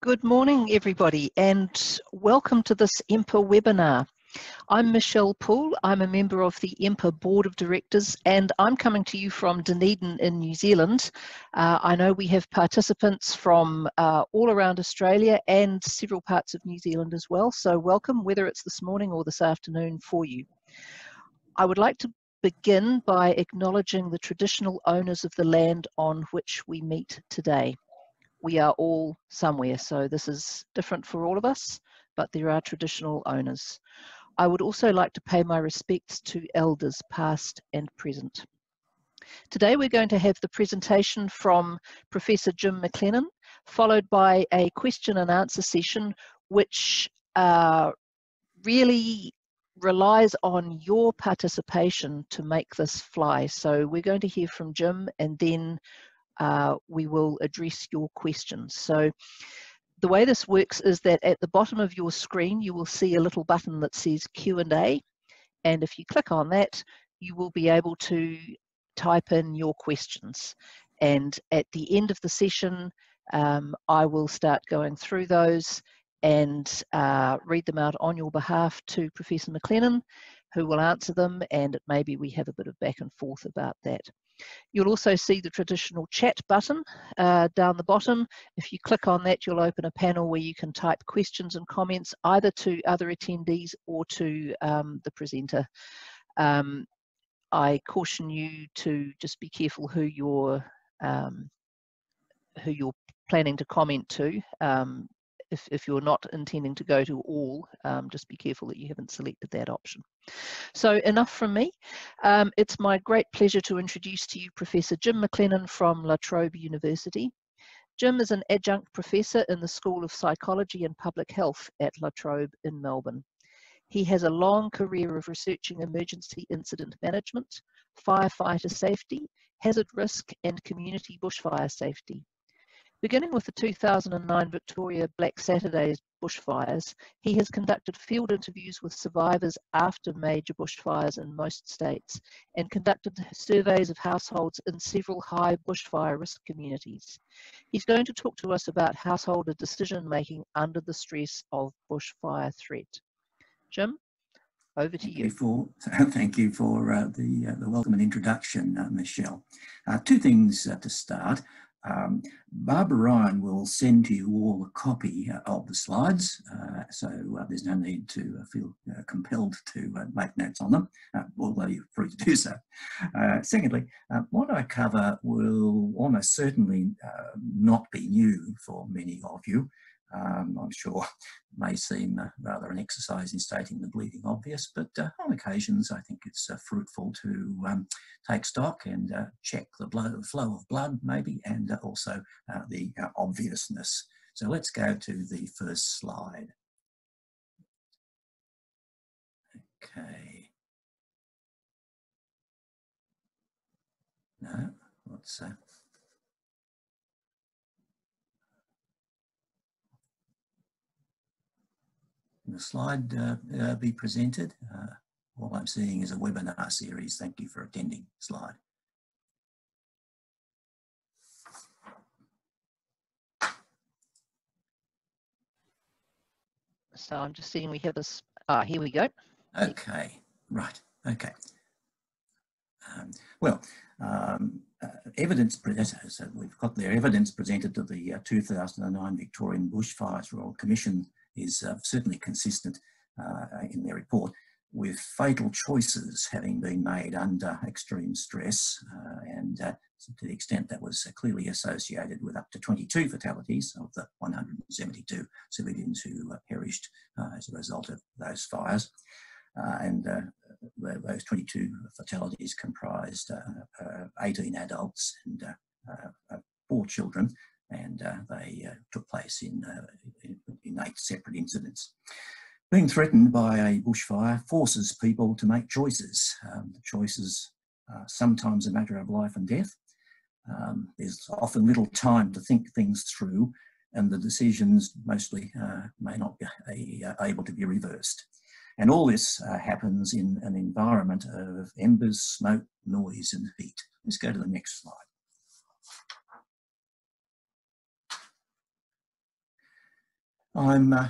Good morning, everybody, and welcome to this EMPA webinar. I'm Michelle Poole. I'm a member of the EMPA Board of Directors, and I'm coming to you from Dunedin in New Zealand. Uh, I know we have participants from uh, all around Australia and several parts of New Zealand as well, so welcome, whether it's this morning or this afternoon for you. I would like to begin by acknowledging the traditional owners of the land on which we meet today we are all somewhere. So this is different for all of us, but there are traditional owners. I would also like to pay my respects to elders past and present. Today we're going to have the presentation from Professor Jim McLennan, followed by a question and answer session, which uh, really relies on your participation to make this fly. So we're going to hear from Jim and then uh, we will address your questions. So the way this works is that at the bottom of your screen, you will see a little button that says Q&A. And if you click on that, you will be able to type in your questions. And at the end of the session, um, I will start going through those and uh, read them out on your behalf to Professor McLennan, who will answer them, and maybe we have a bit of back and forth about that. You'll also see the traditional chat button uh, down the bottom. If you click on that, you'll open a panel where you can type questions and comments either to other attendees or to um, the presenter. Um, I caution you to just be careful who you're um, who you're planning to comment to. Um, if, if you're not intending to go to all, um, just be careful that you haven't selected that option. So enough from me. Um, it's my great pleasure to introduce to you Professor Jim McLennan from La Trobe University. Jim is an adjunct professor in the School of Psychology and Public Health at La Trobe in Melbourne. He has a long career of researching emergency incident management, firefighter safety, hazard risk and community bushfire safety. Beginning with the 2009 Victoria Black Saturdays bushfires, he has conducted field interviews with survivors after major bushfires in most states and conducted surveys of households in several high bushfire risk communities. He's going to talk to us about householder decision making under the stress of bushfire threat. Jim, over to thank you. you for, thank you for uh, the, uh, the welcome and introduction, uh, Michelle. Uh, two things uh, to start. Um, Barbara Ryan will send to you all a copy uh, of the slides, uh, so uh, there's no need to uh, feel uh, compelled to uh, make notes on them, although you're free to do so. secondly, what I cover will almost certainly not be new for many of you um, I'm sure may seem uh, rather an exercise in stating the bleeding obvious, but uh, on occasions I think it's uh, fruitful to um, take stock and uh, check the blood, flow of blood maybe, and uh, also uh, the obviousness. So let's go to the first slide. Okay. No, what's the slide uh, uh, be presented? Uh, all I'm seeing is a webinar series. Thank you for attending slide. So I'm just seeing we have this, ah, here we go. Okay, right, okay. Um, well, um, uh, evidence, so we've got their evidence presented to the uh, 2009 Victorian Bushfires Royal Commission is uh, certainly consistent uh, in their report with fatal choices having been made under extreme stress uh, and uh, to the extent that was clearly associated with up to 22 fatalities of the 172 civilians who perished as a result of those fires. Uh, and uh, those 22 fatalities comprised uh, 18 adults and four children, and uh, they uh, took place in, uh, in, in, eight separate incidents. Being threatened by a bushfire forces people to make choices. Um, the choices are sometimes a matter of life and death. Um, there's often little time to think things through and the decisions mostly uh, may not be uh, able to be reversed. And all this uh, happens in an environment of embers, smoke, noise and heat. Let's go to the next slide. I'm uh,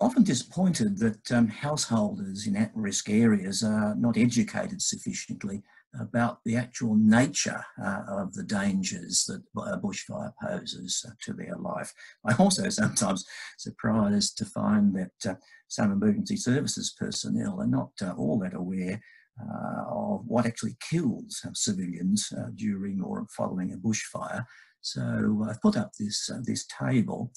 often disappointed that um, householders in at-risk areas are not educated sufficiently about the actual nature uh, of the dangers that a bushfire poses uh, to their life. I'm also sometimes surprised to find that uh, some emergency services personnel are not uh, all that aware uh, of what actually kills civilians uh, during or following a bushfire. So I've put up this, this table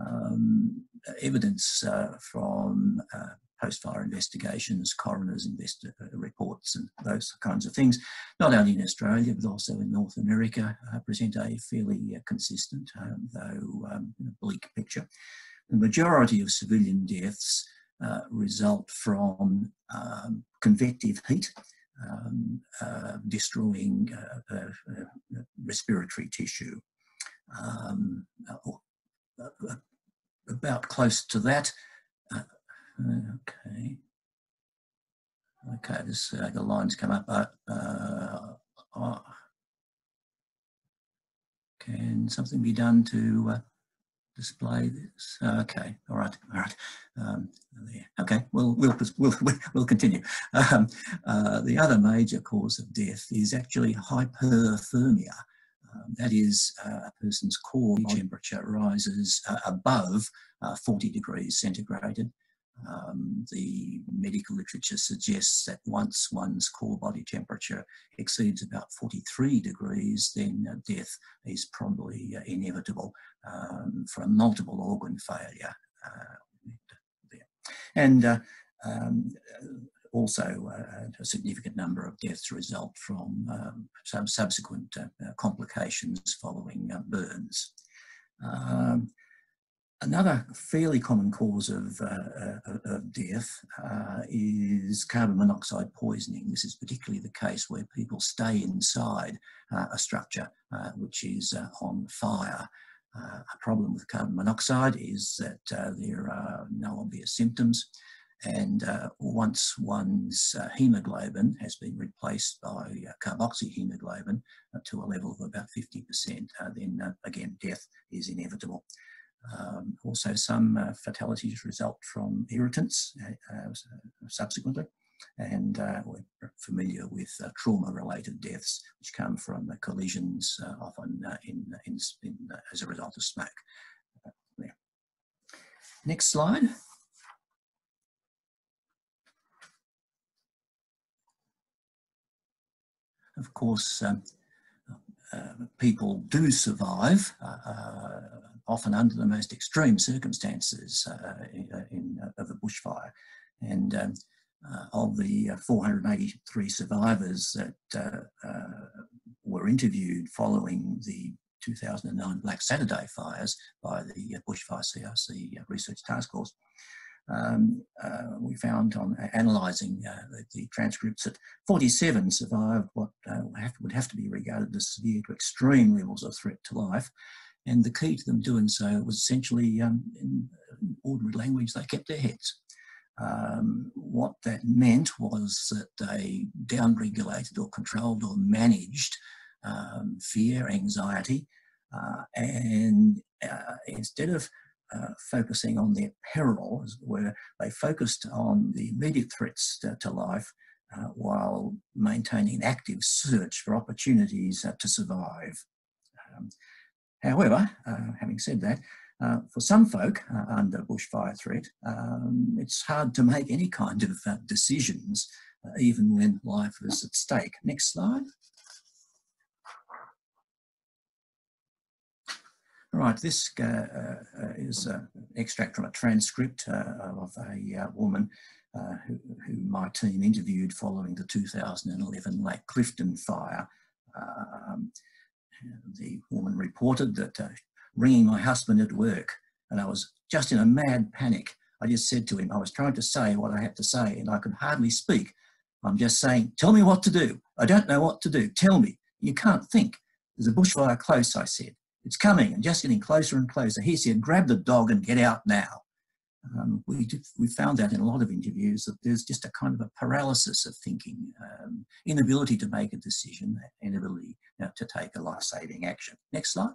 um, evidence uh, from uh, post-fire investigations, coroner's uh, reports and those kinds of things, not only in Australia but also in North America, uh, present a fairly uh, consistent, um, though um, bleak picture. The majority of civilian deaths result from um, convective heat, um, destroying respiratory tissue. Um, about close to that. Uh, okay. Okay, this uh, the lines come up. Uh, uh, oh. Can something be done to uh, display this? Okay, all right, all right. Um, there. Okay, well, we'll we'll we'll continue. Um, uh, the other major cause of death is actually hyperthermia. Um, that is, uh, a person's core temperature rises uh, above uh, 40 degrees centigrade. Um, the medical literature suggests that once one's core body temperature exceeds about 43 degrees, then uh, death is probably uh, inevitable um, from multiple organ failure. Uh, and um, also uh, a significant number of deaths result from um, some subsequent uh, uh complications following uh, burns. Um, another fairly common cause of, uh, of death is carbon monoxide poisoning. This is particularly the case where people stay inside a structure which is on fire. Uh, a problem with carbon monoxide is that uh, there are no obvious symptoms. And uh, once one's uh, hemoglobin has been replaced by uh, carboxyhemoglobin uh, to a level of about 50%, uh, then uh, again, death is inevitable. Um, also, some fatalities result from irritants subsequently. And we're familiar with trauma-related deaths, which come from collisions, often in, in, in as a result of smoke. Next slide. Of course, um, uh, people do survive, uh, uh, often under the most extreme circumstances uh, uh, in of a bushfire. And um, of the 483 survivors that were interviewed following the 2009 Black Saturday fires by the Bushfire CRC Research Task Force, um, uh, we found on analysing uh, the, the, transcripts that 47 survived what uh, have, would have to be regarded as severe to extreme levels of threat to life. And the key to them doing so was essentially, um, in ordinary language, they kept their heads. Um, what that meant was that they downregulated or controlled or managed um, fear, anxiety, uh, and uh, instead of uh, focusing on their peril, where they focused on the immediate threats to, to life uh, while maintaining an active search for opportunities uh, to survive. Um, however, uh, having said that, uh, for some folk under bushfire threat, um, it's hard to make any kind of decisions, even when life is at stake. Next slide. Right, this uh, uh, is an extract from a transcript uh, of a uh, woman uh, who, who, my team interviewed following the 2011 Lake Clifton fire. Um, the woman reported that ringing my husband at work and I was just in a mad panic. I just said to him, I was trying to say what I had to say and I could hardly speak. I'm just saying, tell me what to do. I don't know what to do. Tell me. You can't think. There's a bushfire close, I said. It's coming and just getting closer and closer. He said, grab the dog and get out now. Um, we, we found that in a lot of interviews that there's just a kind of a paralysis of thinking, um, inability to make a decision, inability you know, to take a life-saving action. Next slide.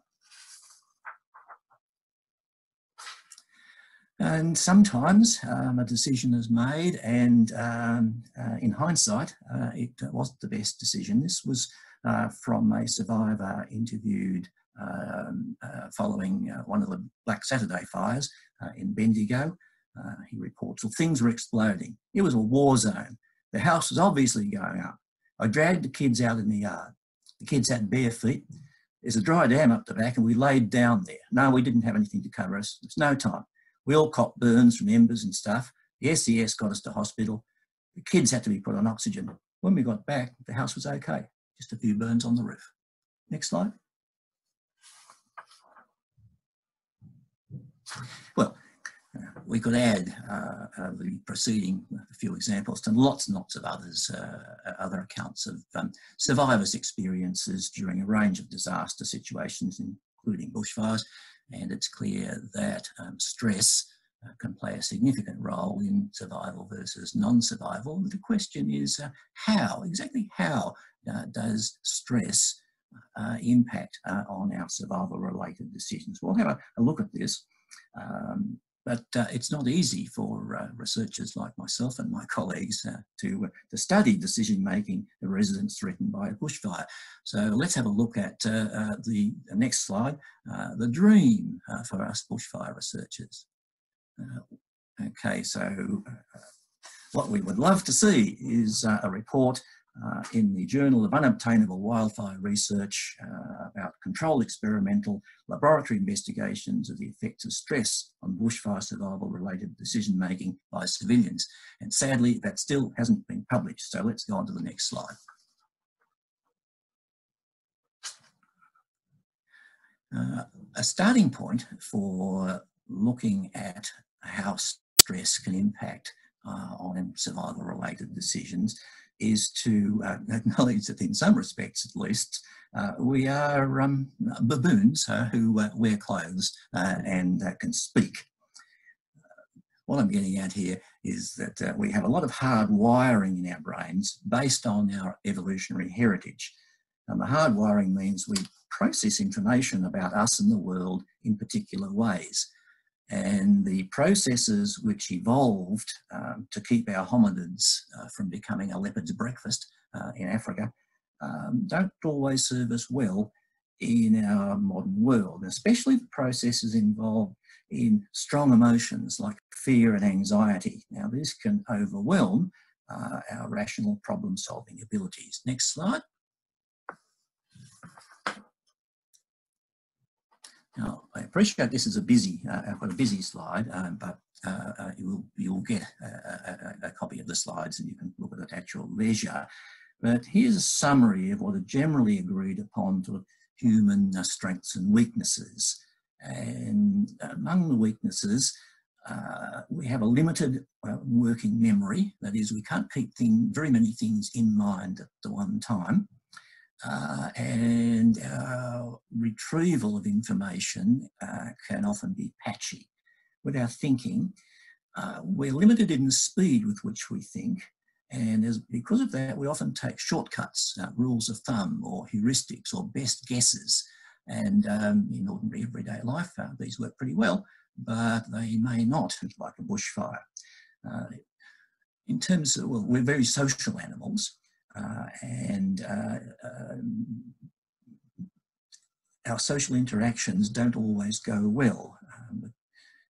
And sometimes um, a decision is made, and um, uh, in hindsight, uh, it wasn't the best decision. This was uh, from a survivor interviewed um, uh, following uh, one of the Black Saturday fires uh, in Bendigo. he reports, well, things were exploding. It was a war zone. The house was obviously going up. I dragged the kids out in the yard. The kids had bare feet. There's a dry dam up the back, and we laid down there. No, we didn't have anything to cover us. There's no time. We all caught burns from embers and stuff. The SES got us to hospital. The kids had to be put on oxygen. When we got back, the house was okay. Just a few burns on the roof. Next slide. Well, uh, we could add uh, uh, the preceding few examples to lots and lots of others, uh, other accounts of um, survivors' experiences during a range of disaster situations, including bushfires, and it's clear that um, stress uh, can play a significant role in survival versus non-survival. The question is uh, how, exactly how uh, does stress uh, impact uh, on our survival related decisions? We'll have a, a look at this. Um, but uh, it's not easy for uh, researchers like myself and my colleagues uh, to, uh, to study decision making of residents threatened by a bushfire. So let's have a look at uh, uh, the, the, next slide, the dream for us bushfire researchers. okay, so what we would love to see is a report uh, in the Journal of Unobtainable Wildfire Research uh, about controlled experimental laboratory investigations of the effects of stress on bushfire survival related decision making by civilians. And sadly, that still hasn't been published. So let's go on to the next slide. Uh, a starting point for looking at how stress can impact uh, on survival related decisions is to uh, acknowledge that in some respects at least, uh, we are um, baboons who uh, wear clothes uh, and uh, can speak. what I'm getting at here is that we have a lot of hard wiring in our brains based on our evolutionary heritage. And the hard wiring means we process information about us and the world in particular ways. And the processes which evolved um, to keep our hominids uh, from becoming a leopard's breakfast uh, in Africa um, don't always serve us well in our modern world, especially the processes involved in strong emotions like fear and anxiety. Now, this can overwhelm uh, our rational problem solving abilities. Next slide. Now, I appreciate this is a busy, uh, I've got a busy slide, um, but uh, uh, you'll, you'll get a, a, a, copy of the slides and you can look at it at your leisure. But here's a summary of what are generally agreed upon to human uh, strengths and weaknesses. And among the weaknesses, uh, we have a limited uh, working memory. That is, we can't keep thing, very many things in mind at the one time uh, and our retrieval of information uh, can often be patchy. With our thinking, uh, we're limited in the speed with which we think, and because of that, we often take shortcuts, uh, rules of thumb, or heuristics, or best guesses. And um, in ordinary everyday life, uh, these work pretty well, but they may not, like a bushfire. In terms of, well, we're very social animals, and uh, um, our social interactions don't always go well. Um,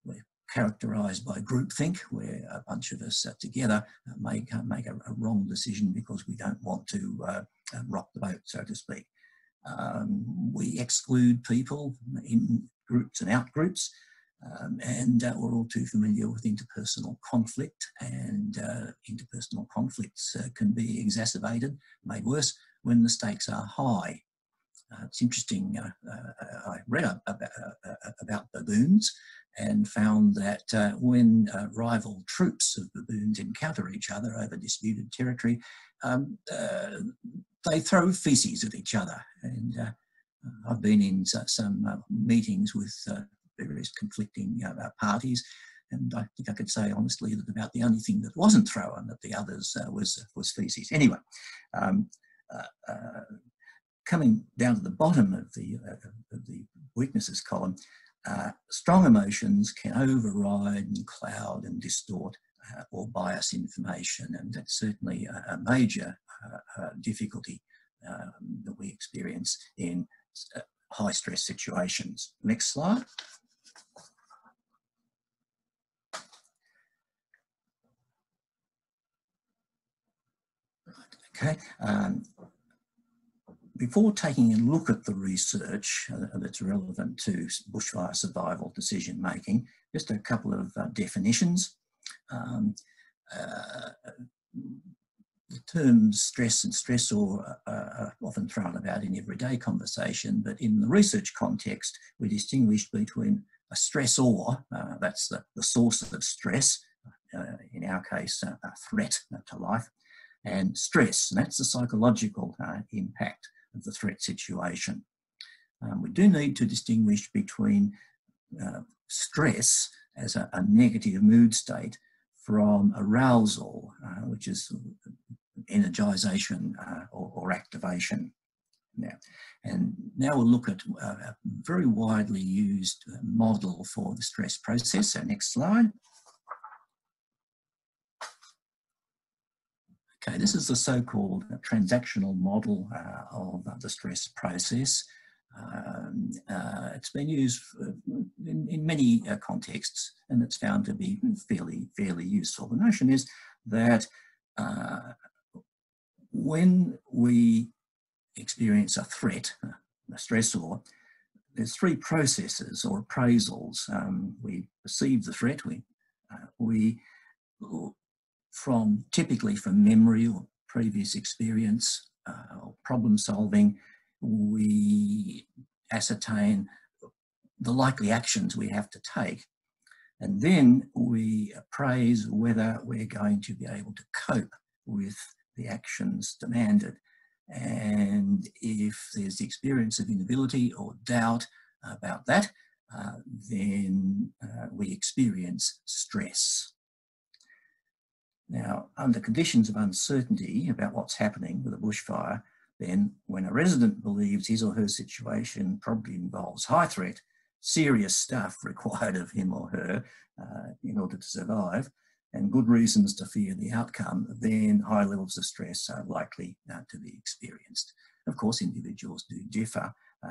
we're characterised by groupthink, where a bunch of us together make, make a, a, wrong decision because we don't want to uh, rock the boat, so to speak. Um, we exclude people in groups and out groups. Um, and uh, we're all too familiar with interpersonal conflict, and uh, interpersonal conflicts uh, can be exacerbated, made worse, when the stakes are high. Uh, it's interesting, uh, uh, I read about, about, baboons and found that when rival troops of baboons encounter each other over disputed territory, um, they throw feces at each other. And I've been in some meetings with various conflicting uh, parties. And I think I could say honestly that about the only thing that wasn't thrown at the others uh, was, was feces. Anyway, um, uh, uh, coming down to the bottom of the, uh, of the weaknesses column, uh, strong emotions can override and cloud and distort uh, or bias information, and that's certainly a, a major uh, uh difficulty um, that we experience in uh, high stress situations. Next slide. Okay, um, before taking a look at the research uh, that's relevant to bushfire survival decision making, just a couple of uh, definitions. Um, uh, the terms stress and stressor are often thrown about in everyday conversation, but in the research context, we distinguish between a stressor, uh, that's the, the source of stress, uh, in our case, a threat to life, and stress, and that's the psychological uh, impact of the threat situation. Um, we do need to distinguish between uh, stress as a, a, negative mood state from arousal, uh, which is energization uh, or, or, activation. Now, and now we'll look at uh, a very widely used model for the stress process. So next slide. Okay, this is the so-called transactional model uh, of the stress process. Um, uh, it's been used in, in, many uh, contexts and it's found to be fairly, fairly useful. The notion is that uh, when we experience a threat, a stressor, there's three processes or appraisals. Um, we perceive the threat, we, uh, we from typically from memory or previous experience uh, or problem solving, we ascertain the likely actions we have to take. And then we appraise whether we're going to be able to cope with the actions demanded. And if there's the experience of inability or doubt about that, uh, then uh, we experience stress. Now, under conditions of uncertainty about what's happening with a bushfire, then when a resident believes his or her situation probably involves high threat, serious stuff required of him or her uh, in order to survive, and good reasons to fear the outcome, then high levels of stress are likely uh, to be experienced. Of course, individuals do differ uh,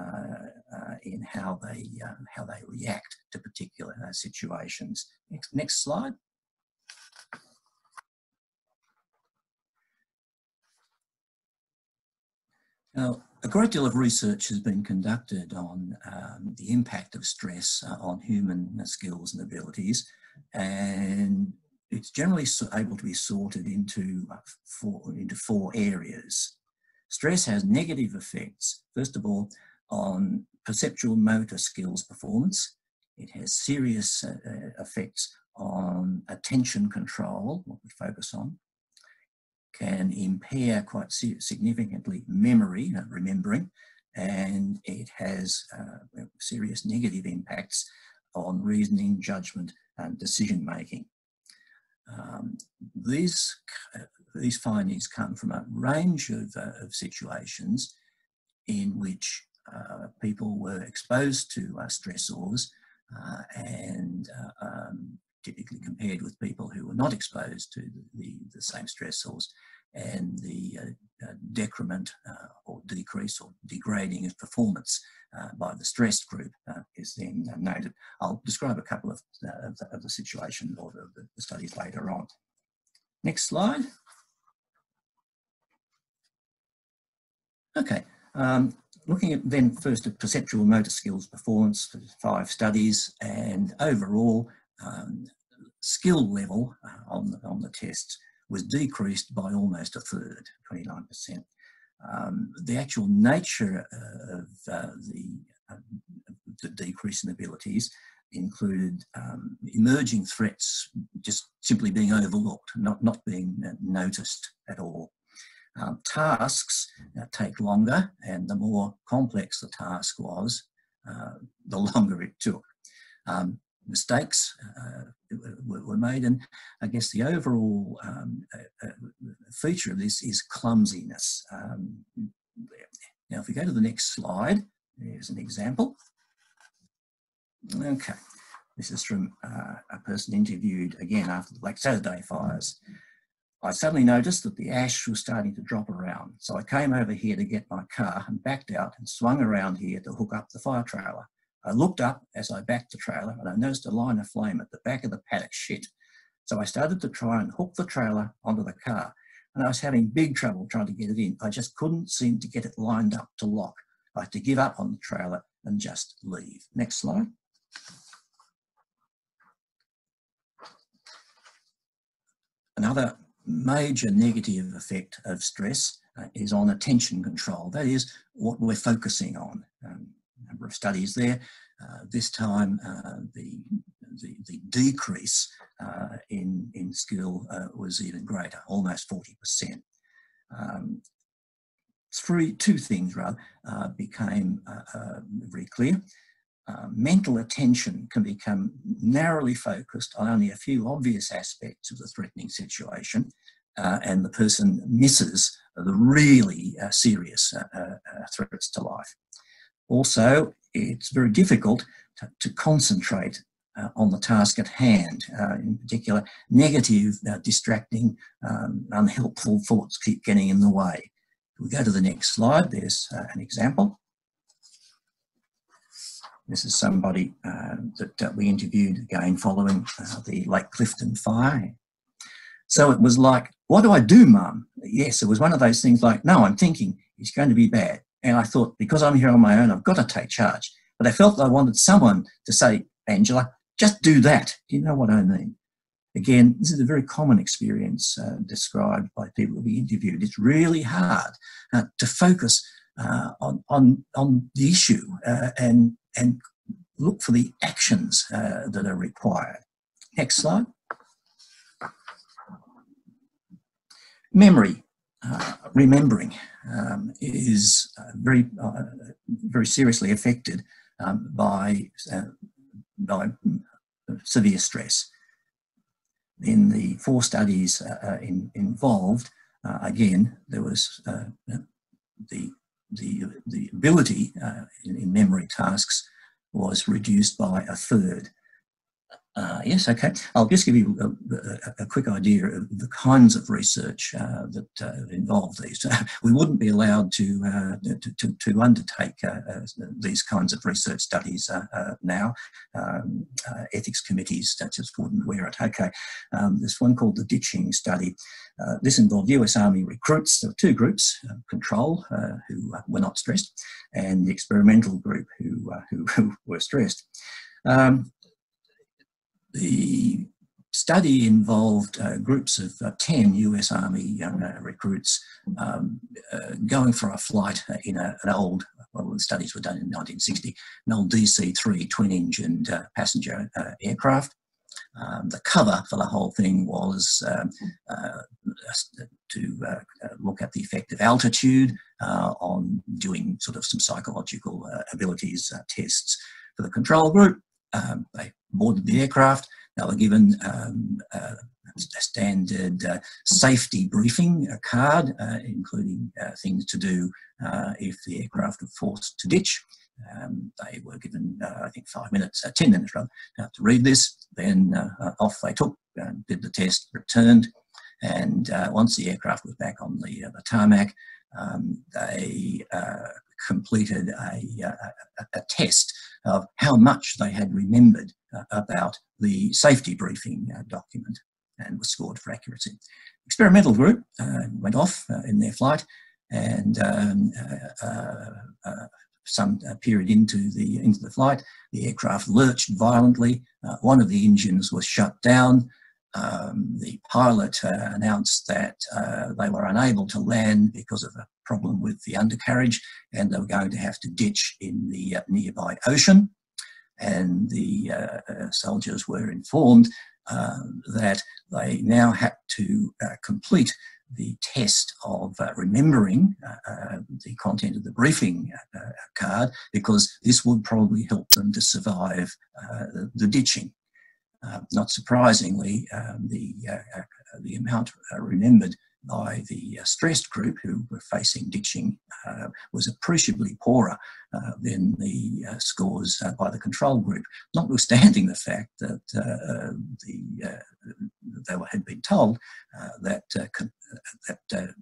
uh in how they, uh, how they react to particular uh, situations. Next, next slide. Now, a great deal of research has been conducted on um, the impact of stress uh, on human skills and abilities, and it's generally able to be sorted into uh, four, into four areas. Stress has negative effects, first of all, on perceptual motor skills performance. It has serious uh, uh effects on attention control, what we focus on can impair quite significantly memory, uh, remembering, and it has uh, serious negative impacts on reasoning, judgment, and decision making. Um, these, uh, these findings come from a range of, uh, of situations in which uh, people were exposed to uh, stressors and um, typically compared with people who were not exposed to the, the, same stressors and the uh, uh, decrement uh, or decrease or degrading of performance uh, by the stressed group uh, is then noted. I'll describe a couple of, of the, of, the, situation or the, the studies later on. Next slide. Okay, um, looking at then first at perceptual motor skills performance for five studies and overall um, skill level uh, on, the, on the tests was decreased by almost a third, 29%. Um, the actual nature of uh, the, uh, the, decrease in abilities included um, emerging threats just simply being overlooked, not, not being uh, noticed at all. Um, tasks uh, take longer, and the more complex the task was, uh, the longer it took. Um, mistakes uh, were made. And I guess the overall um, uh, uh, feature of this is clumsiness. Um, now, if we go to the next slide, there's an example. Okay, this is from uh, a person interviewed again after the Black Saturday fires. I suddenly noticed that the ash was starting to drop around. So I came over here to get my car and backed out and swung around here to hook up the fire trailer. I looked up as I backed the trailer and I noticed a line of flame at the back of the paddock shit. So I started to try and hook the trailer onto the car and I was having big trouble trying to get it in. I just couldn't seem to get it lined up to lock. I had to give up on the trailer and just leave. Next slide. Another major negative effect of stress uh, is on attention control. That is what we're focusing on. Um, number of studies there. Uh, this time, uh, the, the, the, decrease uh, in, in skill uh, was even greater, almost 40%. Um, three, two things rather uh, became very clear. Uh, mental attention can become narrowly focused on only a few obvious aspects of the threatening situation, uh, and the person misses the really uh, serious threats to life. Also, it's very difficult to, to concentrate on the task at hand. in particular, negative, distracting, um, unhelpful thoughts keep getting in the way. If we go to the next slide, there's an example. This is somebody uh, that, that, we interviewed again following uh, the Lake Clifton fire. So it was like, what do I do, mum? Yes, it was one of those things like, no, I'm thinking it's going to be bad. And I thought, because I'm here on my own, I've got to take charge. But I felt I wanted someone to say, Angela, just do that. Do you know what I mean? Again, this is a very common experience uh, described by people we interviewed. It's really hard uh, to focus uh, on, on, on the issue uh, and and look for the actions uh, that are required. Next slide. Memory, uh, remembering, um, is uh, very, uh, very seriously affected um, by, uh, by severe stress. In the four studies uh, in, involved, again, there was the the, the ability uh, in, in, memory tasks was reduced by a third. Uh, yes, okay. I'll just give you a, a, a quick idea of the kinds of research uh, that uh, involve these. we wouldn't be allowed to uh, to, to, to, undertake uh, uh, these kinds of research studies now. Um, ethics committees just wouldn't wear it. Okay, um, there's one called the ditching study. this involved US Army recruits. There were two groups: control, who were not stressed, and the experimental group, who who, who were stressed. Um, the study involved uh, groups of uh, 10 US Army uh, recruits um, uh, going for a flight in a, an old, well, the studies were done in 1960, an old DC-3 twin-engined uh, passenger uh, aircraft. Um, the cover for the whole thing was um, to look at the effect of altitude on doing sort of some psychological abilities tests for the control group. Um, they boarded the aircraft. They were given um, uh, a standard uh, safety briefing a card, uh, including uh, things to do uh, if the aircraft were forced to ditch. Um, they were given, I think, five minutes, 10 minutes rather, to read this. Then off they took, did the test, returned, and once the aircraft was back on the, the tarmac, um, they completed a, a, a, test of how much they had remembered uh, about the safety briefing uh, document and was scored for accuracy. Experimental group uh, went off uh, in their flight and um, uh, uh, some period into the, into the flight, the aircraft lurched violently. one of the engines was shut down um, the pilot uh, announced that uh, they were unable to land because of a problem with the undercarriage and they were going to have to ditch in the uh, nearby ocean. And the uh, uh, soldiers were informed um, that they now had to uh, complete the test of remembering the content of the briefing card because this would probably help them to survive the ditching. Uh, not surprisingly, um, the, uh, uh the amount uh, remembered by the uh, stressed group who were facing ditching uh, was appreciably poorer uh, than the uh, scores by the control group, notwithstanding the fact that the, they had been told that, that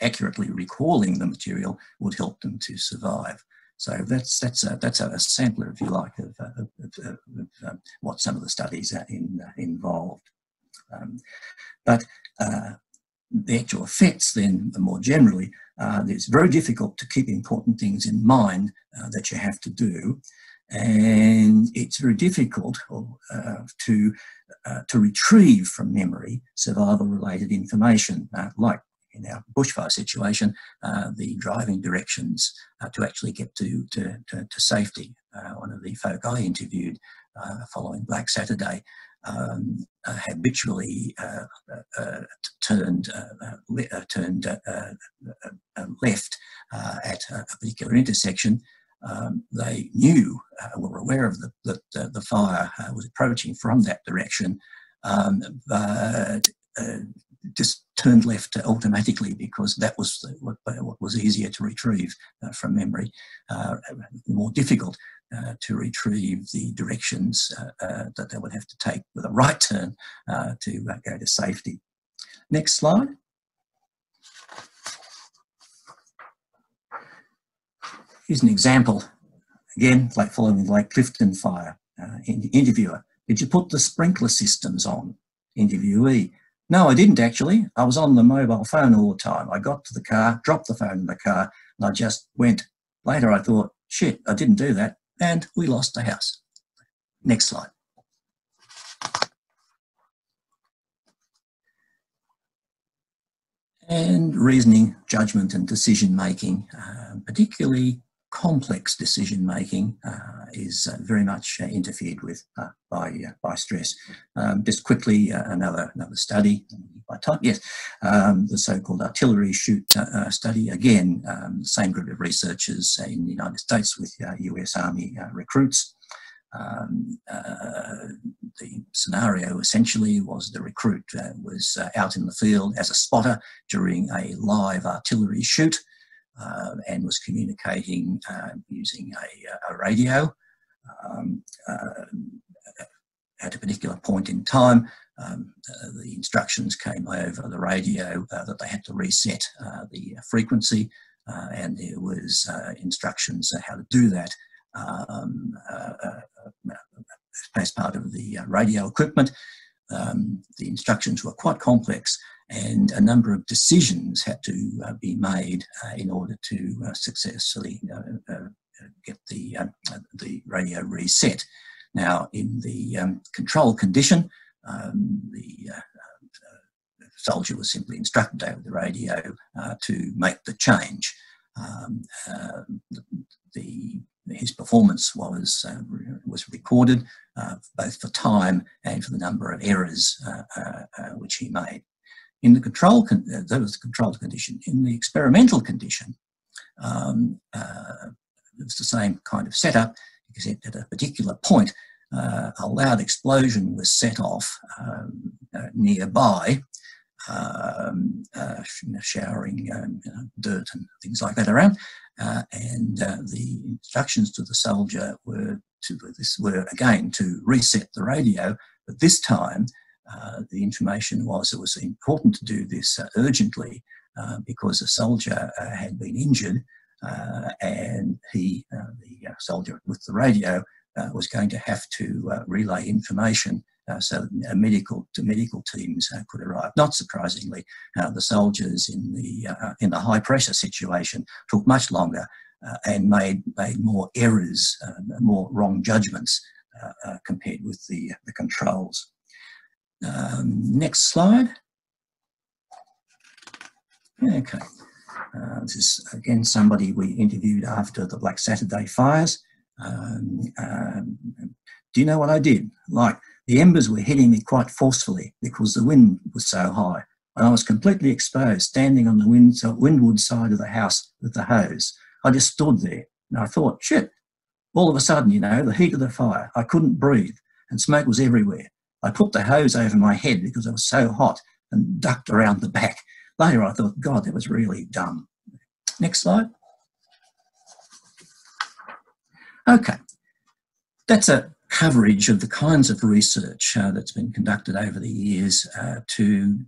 accurately recalling the material would help them to survive. So that's that's a, that's a, sampler, if you like, of, of, of, of what some of the studies in, involved. Um, but uh, the actual effects then more generally, uh, it's very difficult to keep important things in mind uh, that you have to do. And it's very difficult uh, to, uh, to retrieve from memory survival related information, uh, like in our bushfire situation, uh, the driving directions uh, to actually get to, to, to, to safety. Uh, one of the folk I interviewed uh, following Black Saturday um, uh, habitually uh, uh, turned turned left at a particular intersection, um, they knew, were aware of the, that the fire was approaching from that direction, um, but just turned left automatically because that was what, what was easier to retrieve uh, from memory. Uh, more difficult uh, to retrieve the directions uh, uh, that they would have to take with a right turn uh, to go to safety. Next slide. Here's an example, again, like following the Lake Clifton fire. interviewer, did you put the sprinkler systems on? Interviewee, no, I didn't actually. I was on the mobile phone all the time. I got to the car, dropped the phone in the car, and I just went. Later, I thought, shit, I didn't do that and we lost the house. Next slide. And reasoning, judgment and decision making, uh, particularly complex decision making uh, is uh, very much uh, interfered with uh, by uh, by stress. Um, just quickly, uh, another another study by time. Yes, um, the so-called artillery shoot study. Again, um, same group of researchers in the United States with U.S. Army recruits. Um, the scenario essentially was the recruit was out in the field as a spotter during a live artillery shoot uh, and was communicating uh, using a, a radio. Um, uh, at a particular point in time, um, uh, the instructions came over the radio uh, that they had to reset uh, the frequency, and there was instructions how to do that um, as part of the radio equipment. Um, the instructions were quite complex, and a number of decisions had to uh, be made uh, in order to uh, successfully uh, uh, get the, um, the radio reset. Now, in the um, control condition, um, the soldier was simply instructed over the radio to make the change. Um, the, his performance was uh, was recorded uh, both for time and for the number of errors uh, which he made. In the control, con- uh, that was the controlled condition. In the experimental condition, um, uh, it was the same kind of setup, except at a particular point, uh, a loud explosion was set off um, uh, nearby, um, uh, showering um, you know, dirt and things like that around. Uh, and the instructions to the soldier were to this were again to reset the radio, but this time uh, the information was it was important to do this uh, urgently uh, because a soldier uh, had been injured uh, and he, uh, the uh, soldier with the radio, uh, was going to have to relay information so that medical to medical teams could arrive. Not surprisingly, the soldiers in the in the high pressure situation took much longer and made made more errors, more wrong judgments compared with the the controls. Um, next slide. Okay. Uh, this is again somebody we interviewed after the Black Saturday fires. Um, um, do you know what I did? Like the embers were hitting me quite forcefully because the wind was so high, and I was completely exposed, standing on the wind, windward side of the house with the hose. I just stood there, and I thought, shit. All of a sudden, you know, the heat of the fire, I couldn't breathe, and smoke was everywhere. I put the hose over my head because it was so hot and ducked around the back. later I thought, God, that was really dumb. Next slide. Okay, that's a coverage of the kinds of research uh, that's been conducted over the years uh, to,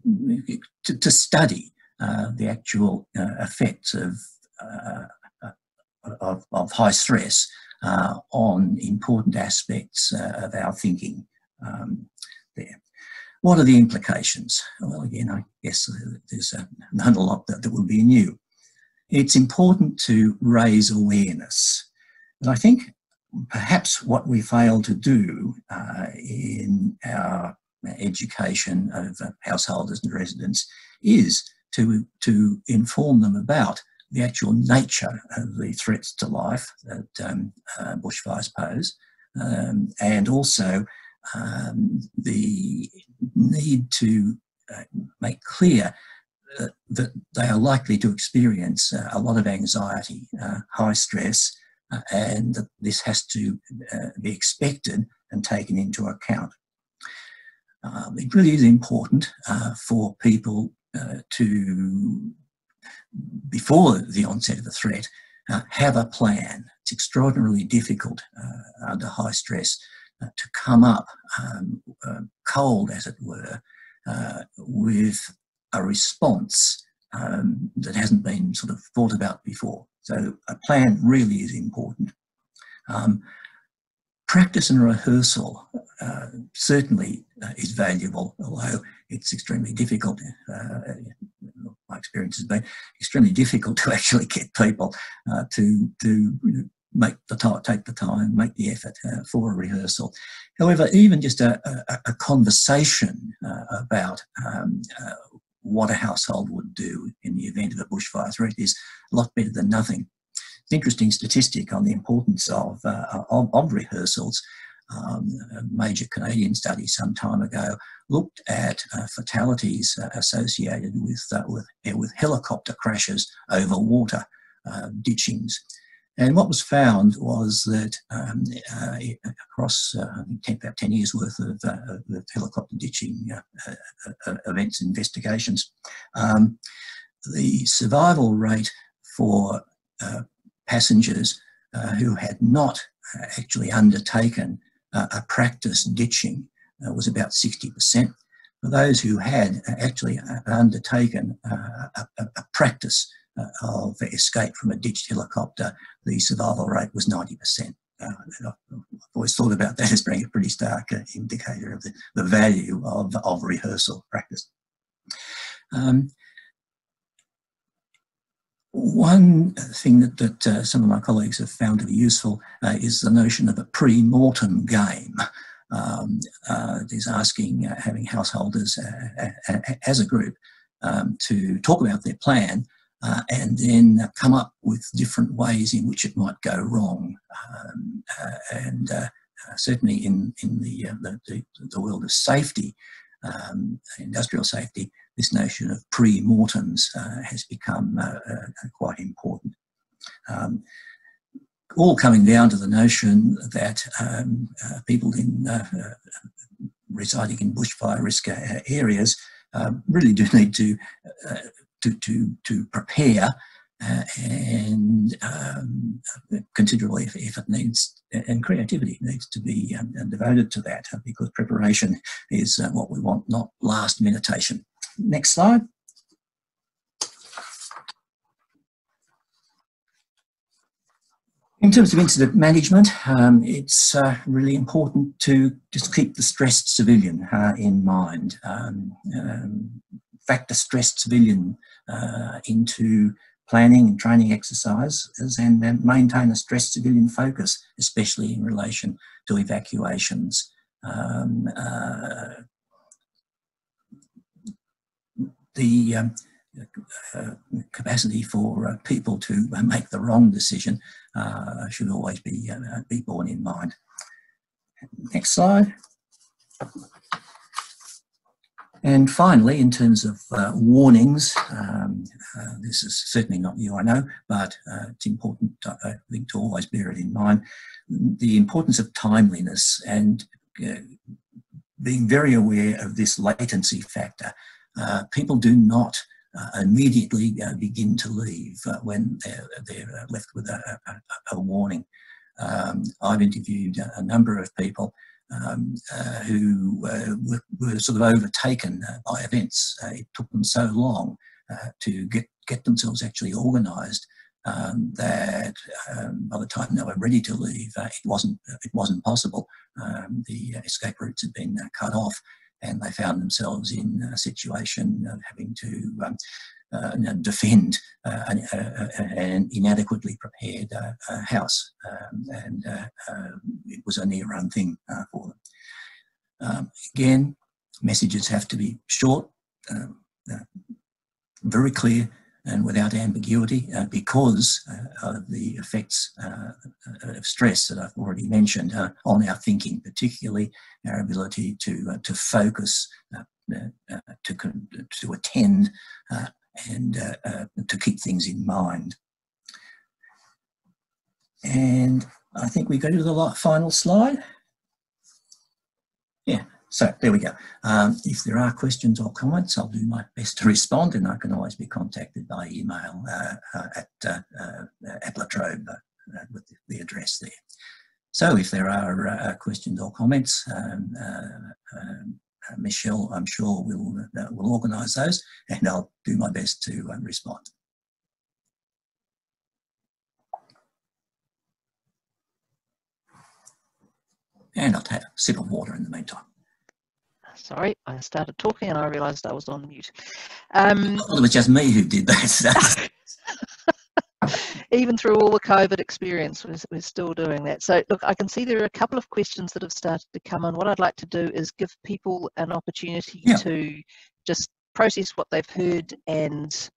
to, to, study uh, the actual uh, effects of, uh, of, of, high stress uh, on important aspects of our thinking um, there. What are the implications? Well, again, I guess there's a, not a lot that, that will be new. It's important to raise awareness. And I think perhaps what we fail to do uh, in our education of uh, householders and residents is to, to inform them about the actual nature of the threats to life that um, uh, bushfires pose, um, and also um, the need to uh, make clear that they are likely to experience uh, a lot of anxiety, uh, high stress, uh, and that this has to uh, be expected and taken into account. Um, it really is important for people to, before the onset of a threat, have a plan. It's extraordinarily difficult under high stress to come up um, uh, cold, as it were, uh, with a response um, that hasn't been sort of thought about before. So a plan really is important. Um, practice and rehearsal uh, certainly uh, is valuable, although it's extremely difficult. Uh, my experience has been extremely difficult to actually get people to to make the time, take the time, make the effort uh, for a rehearsal. However, even just a, a, a conversation uh, about um, uh, what a household would do in the event of a bushfire threat is a lot better than nothing. It's an interesting statistic on the importance of, uh, of, of, rehearsals. Um, a major Canadian study some time ago looked at uh, fatalities uh, associated with, with, with helicopter crashes over water ditchings. And what was found was that um, uh, across uh, 10, about 10 years worth of, uh, of helicopter ditching uh, uh, uh, events investigations, um, the survival rate for passengers who had not actually undertaken a practice ditching was about 60%. For those who had actually undertaken a, a, practice of escape from a ditched helicopter, the survival rate was 90%. Uh, I've always thought about that as being a pretty stark uh, indicator of the, the value of, of rehearsal practice. Um, one thing that, that uh, some of my colleagues have found to be useful uh, is the notion of a pre-mortem game. Um, uh, is asking, uh, having householders as a group um, to talk about their plan uh, and then come up with different ways in which it might go wrong. Um, uh, and uh, uh certainly in, in the, uh, the, the, world of safety, um, industrial safety, this notion of pre-mortems uh, has become quite important. Um, all coming down to the notion that um, people in residing in bushfire risk areas really do need to to, to, to prepare uh, and um, considerable effort needs and creativity needs to be um, devoted to that uh, because preparation is uh, what we want, not last meditation. Next slide. In terms of incident management, um, it's uh, really important to just keep the stressed civilian uh, in mind. Um, um, factor stressed civilian uh, into planning and training exercises and maintain a stressed civilian focus, especially in relation to evacuations. Um, uh, the um, uh, capacity for uh, people to make the wrong decision uh, should always be, uh, be borne in mind. Next slide. And finally, in terms of uh, warnings, um, uh, this is certainly not new, I know, but uh, it's important, uh, I think, to always bear it in mind. The importance of timeliness and uh, being very aware of this latency factor. Uh, people do not immediately begin to leave when they're, they're left with a, a, a warning. Um, I've interviewed a number of people um, uh, who uh, were, were, sort of overtaken uh, by events. it took them so long to get, get themselves actually organised um, that um, by the time they were ready to leave, it wasn't it wasn't possible. Um, the escape routes had been cut off, and they found themselves in a situation of having to um, uh, defend uh, an, uh, an, inadequately prepared uh, house. Um, and uh, it was a near run thing uh, for them. Um, again, messages have to be short, um, very clear, and without ambiguity uh, because uh, of the effects uh, of stress that I've already mentioned on our thinking, particularly our ability to to focus, to to attend, and to keep things in mind. And I think we go to the final slide. Yeah, so there we go. Um, if there are questions or comments, I'll do my best to respond, and I can always be contacted by email uh, uh, at uh, uh at La Trobe uh, uh, with the address there. So if there are questions or comments, um, um Uh, Michelle, I'm sure will uh, will organise those, and I'll do my best to um, respond. And I'll take a sip of water in the meantime. Sorry, I started talking and I realised I was on mute. Um, well, it was just me who did that. Even through all the COVID experience, we're, we're still doing that. So, look, I can see there are a couple of questions that have started to come in. What I'd like to do is give people an opportunity yeah. to just process what they've heard and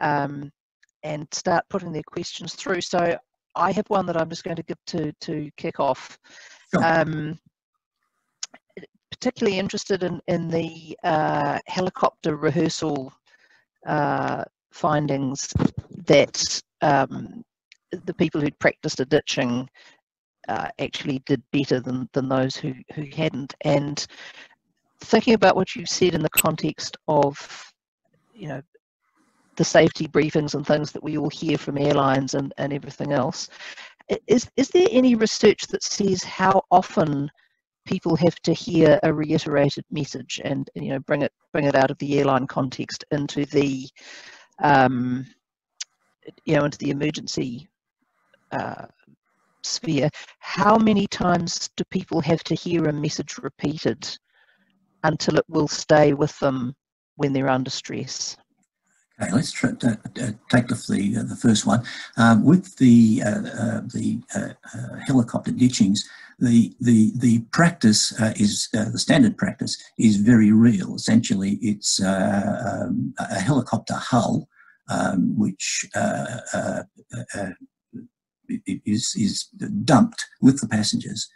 um, and start putting their questions through. So, I have one that I'm just going to give to to kick off. Sure. Um, particularly interested in, in the uh, helicopter rehearsal uh, findings that um, the people who'd practiced a ditching uh, actually did better than, than those who, who hadn't. And thinking about what you said in the context of, you know, the safety briefings and things that we all hear from airlines and, and everything else, is, is there any research that says how often people have to hear a reiterated message and you know bring it bring it out of the airline context into the um, you know into the emergency uh, sphere how many times do people have to hear a message repeated until it will stay with them when they're under stress Okay, let's try to, uh, take the uh, the first one um, with the uh, uh the uh, uh, helicopter ditchings. The the the practice is the standard practice is very real. Essentially, it's um, a helicopter hull um, which is is dumped with the passengers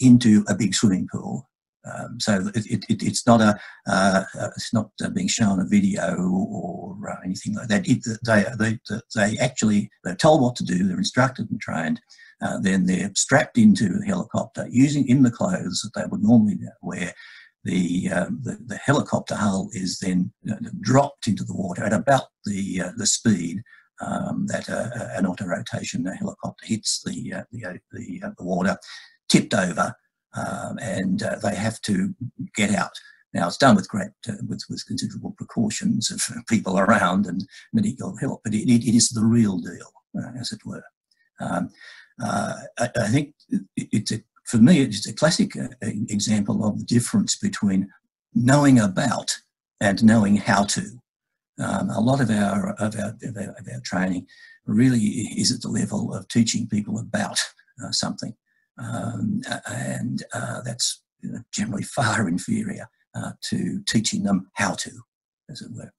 into a big swimming pool um, so it, it, it's not a uh, uh, it's not uh, being shown a video or uh, anything like that. It, they, they they actually they're told what to do. They're instructed and trained. Uh, then they're strapped into a helicopter using in the clothes that they would normally wear. The, um, the, the helicopter hull is then uh, dropped into the water at about the the speed um, that an auto rotation helicopter hits the the, the, the water, tipped over um, and uh, they have to get out. Now it's done with great, uh, with, with considerable precautions of people around and medical help, but it, it is the real deal, uh, as it were. Um, uh, I, I, think it's a, for me, it's a classic uh, example of the difference between knowing about and knowing how to. Um, a lot of our, of our, of our, of our training really is at the level of teaching people about uh, something. Um, and uh, that's generally far inferior uh, to teaching them how to, as it were.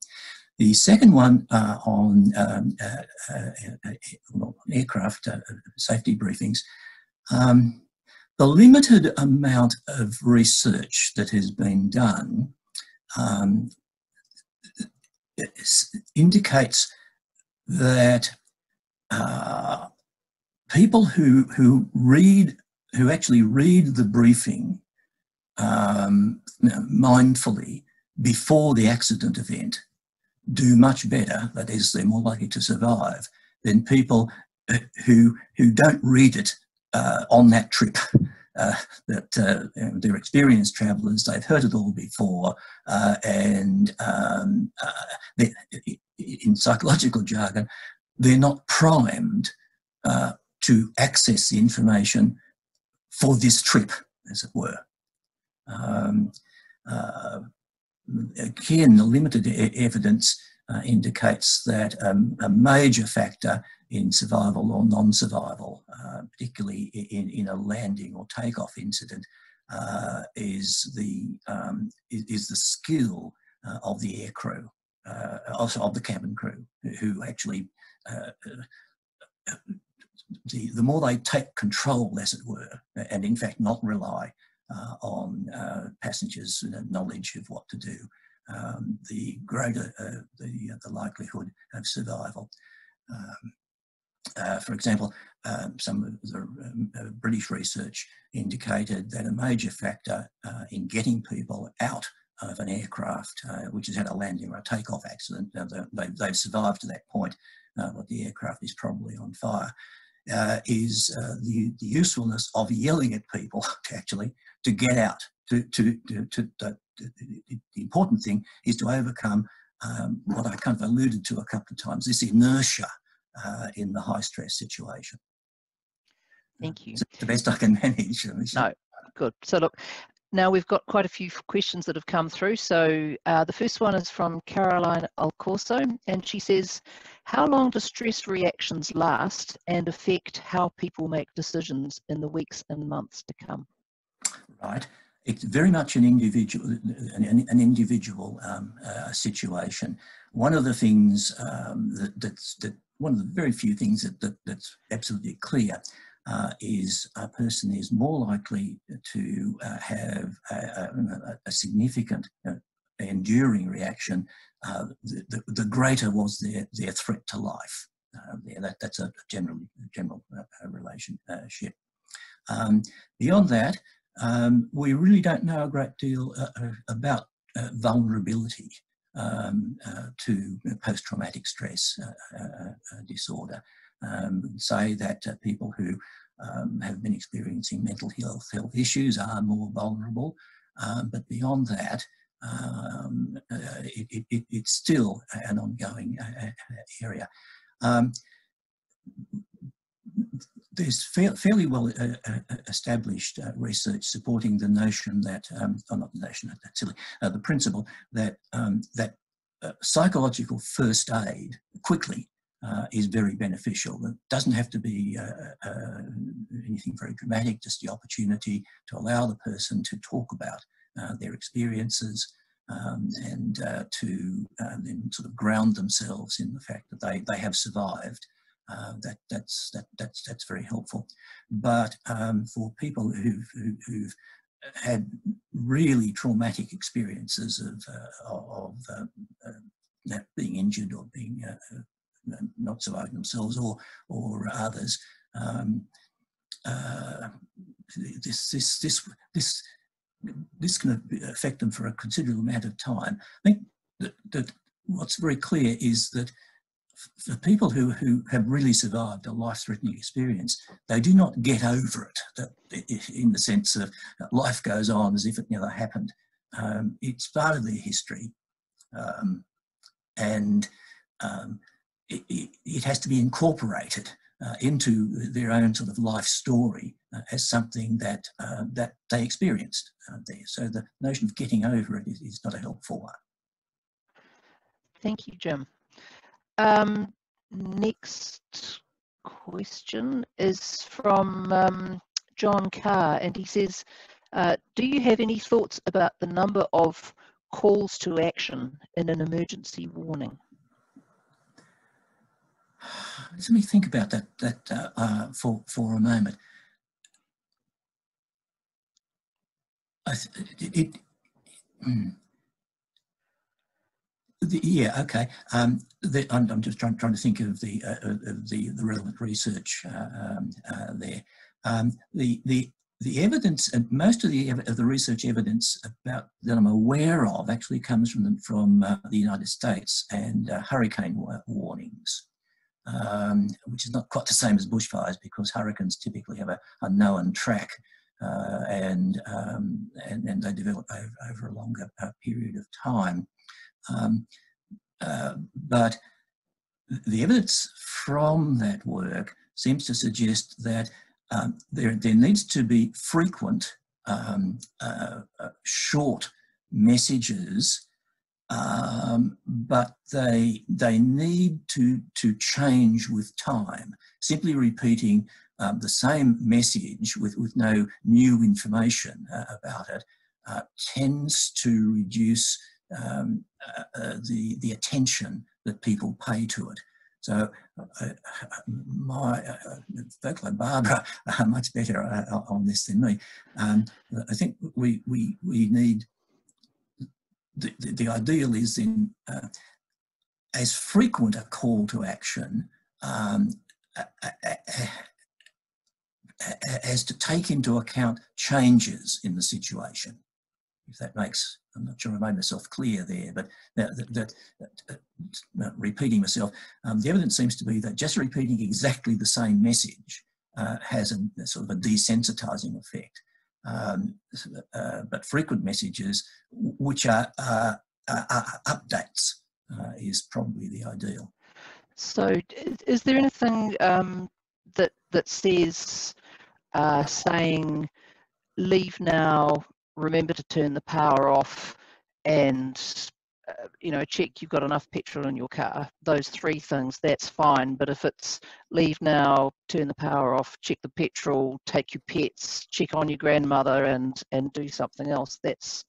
The second one uh, on um, uh, uh, uh, aircraft safety briefings, um, the limited amount of research that has been done um, indicates that people who, who read who actually read the briefing um, mindfully before the accident event do much better, that is, they're more likely to survive, than people uh, who, who don't read it uh, on that trip. Uh, that uh, they're experienced travellers, they've heard it all before, uh, and um, uh, in psychological jargon, they're not primed uh, to access the information for this trip, as it were. Um, uh, again, the limited e evidence uh, indicates that um, a major factor in survival or non-survival, uh, particularly in, in a landing or takeoff incident, uh, is the um, is the skill uh, of the aircrew, uh, also of the cabin crew, who actually uh, the, the more they take control, as it were, and in fact not rely uh, on uh, passengers' knowledge of what to do, um, the greater uh, the, the likelihood of survival. Um, uh, for example, um, some of the um, uh, British research indicated that a major factor uh, in getting people out of an aircraft uh, which has had a landing or a takeoff accident, they, they've survived to that point, uh, but the aircraft is probably on fire, uh, is the, the usefulness of yelling at people to actually to get out. To, to, to, to, to the important thing is to overcome um, what I kind of alluded to a couple of times, this inertia uh, in the high stress situation. Thank you. It's the best I can manage. No, good. So look, now we've got quite a few questions that have come through. So uh, the first one is from Caroline Alcorso, and she says, how long do stress reactions last and affect how people make decisions in the weeks and months to come? Right. It's very much an individual, an, an individual um, uh, situation. One of the things um, that, that's, that one of the very few things that, that that's absolutely clear uh, is a person is more likely to uh, have a, a, a significant uh, enduring reaction, uh, the, the, the, greater was their, their threat to life. Uh, yeah, that, that's a general, general uh, relationship. Um, beyond that, um, we really don't know a great deal about vulnerability um, to post-traumatic stress disorder um, say that uh, people who um, have been experiencing mental health, health issues are more vulnerable. Um, but beyond that, um, uh, it, it, it's still an ongoing uh, uh area. Um, there's fa fairly well uh, uh, established research supporting the notion that, um, oh, not the notion, that's silly, the principle that, um, that psychological first aid quickly uh, is very beneficial. It doesn't have to be uh, uh, anything very dramatic, just the opportunity to allow the person to talk about uh, their experiences um, and uh, to then sort of ground themselves in the fact that they, they have survived. Uh, that that's that that's that's very helpful, but um, for people who've, who, who've had really traumatic experiences of of being injured or being not surviving themselves or or others. Um, uh, this this this this this can affect them for a considerable amount of time. I think that, that what's very clear is that for people who, who have really survived a life-threatening experience, they do not get over it that, in the sense of life goes on as if it never happened. Um, it's part of their history. Um, and um, it, it, has to be incorporated uh, into their own sort of life story uh, as something that uh, that they experienced uh, there. So the notion of getting over it is, is not a helpful one. Thank you, Jim. Um, next question is from um, John Carr, and he says, uh, "Do you have any thoughts about the number of calls to action in an emergency warning?" Let me think about that that uh, uh, for for a moment. it, it mm, the, yeah, okay. Um, the, I'm, I'm, just trying, trying to think of the uh, of the, the relevant research uh, um, uh, there. Um, the the the evidence, and most of the, of the research evidence about that I'm aware of actually comes from the, from uh, the United States and uh, hurricane warnings, um, which is not quite the same as bushfires because hurricanes typically have a, a known track uh, and, um, and, and they develop over, over a longer uh, period of time. Um, uh, but the evidence from that work seems to suggest that um, there, there needs to be frequent, um, uh, uh, short messages, um, but they, they need to, to change with time. Simply repeating um, the same message with, with no new information uh, about it uh, tends to reduce um, uh, uh, the, the attention that people pay to it. So uh, my folk like Barbara are much better on this than me. Um, I think we, we, we need, the, the, ideal is in uh, as frequent a call to action um, as to take into account changes in the situation if that makes, I'm not sure I made myself clear there, but that, that, that, that uh, repeating myself, um, the evidence seems to be that just repeating exactly the same message uh, has a, a, sort of a desensitizing effect. Um, uh, but frequent messages, which are, are updates, uh, is probably the ideal. So, is there anything um, that that says uh, saying leave now remember to turn the power off and you know check you've got enough petrol in your car those three things that's fine. But if it's leave now turn the power off check the petrol take your pets check on your grandmother and and do something else that's